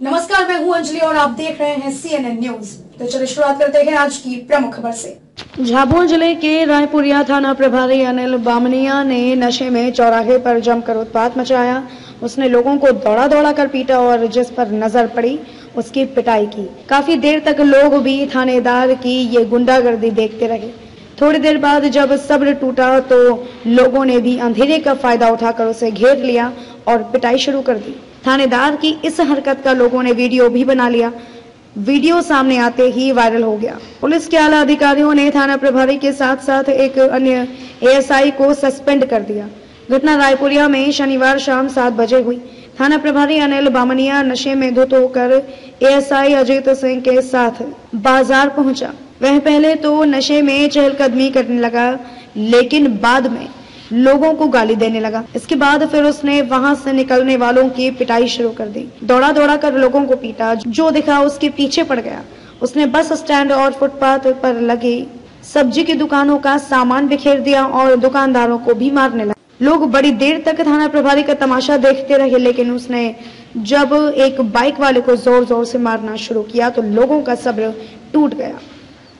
नमस्कार, मैं हूँ अंजलि और आप देख रहे हैं सीएनएन न्यूज़ तो चलिए शुरुआत करते हैं आज की प्रमुख खबर से। झाबुआ ज़िले के रायपुरिया थाना प्रभारी अनिल बामनिया ने नशे में चौराहे पर जमकर उत्पात मचाया। उसने लोगों को दौड़ा दौड़ा कर पीटा और जिस पर नज़र पड़ी, उसकी पिटाई की। काफ़ी देर तक लोग भी थानेदार की ये गुंडागर्दी देखते रहे। थोड़ी देर बाद जब सब्र टूटा तो लोगों ने भी अंधेरे का फ़ायदा उठाकर उसे घेर लिया और पिटाई शुरू कर दी। थानेदार की इस हरकत का लोगों ने वीडियो भी बना लिया। वीडियो सामने आते ही वायरल हो गया। पुलिस के आला अधिकारियों ने थाना प्रभारी के साथ साथ एक अन्य एएसआई को सस्पेंड कर दिया। घटना रायपुरिया में शनिवार शाम सात बजे हुई। थाना प्रभारी अनिल बामनिया नशे में धुत होकर एएसआई अजीत सिंह के साथ बाज़ार पहुँचा। वह पहले तो नशे में चहलकदमी करने लगा, लेकिन बाद में लोगों को गाली देने लगा। इसके बाद फिर उसने वहाँ से निकलने वालों की पिटाई शुरू कर दी। दौड़ा दौड़ा कर लोगों को पीटा, जो दिखा उसके पीछे पड़ गया। उसने बस स्टैंड और फुटपाथ पर लगी सब्ज़ी की दुकानों का सामान बिखेर दिया और दुकानदारों को भी मारने लगा। लोग बड़ी देर तक थाना प्रभारी का तमाशा देखते रहे, लेकिन उसने जब एक बाइक वाले को ज़ोर ज़ोर से मारना शुरू किया तो लोगों का सब्र टूट गया।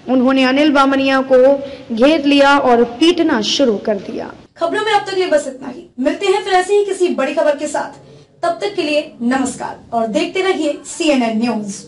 उन्होंने अनिल बामनिया को घेर लिया और पीटना शुरू कर दिया। खबरों में अब तक ये बस इतना ही। मिलते हैं फिर ऐसे ही किसी बड़ी खबर के साथ। तब तक के लिए नमस्कार, और देखते रहिए सीएनएन न्यूज़